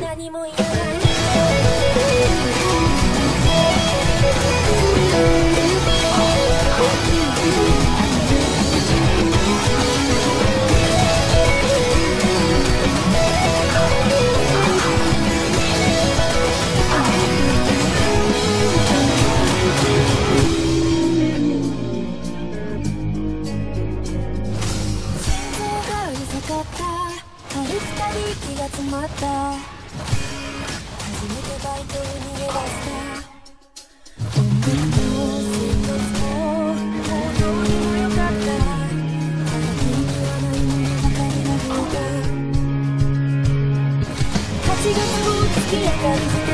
何も言わないかった息が詰まった。初めてバイトに逃げ出した。音楽も生活も本当にも良かった。ただ気にないものかりた8月も月明か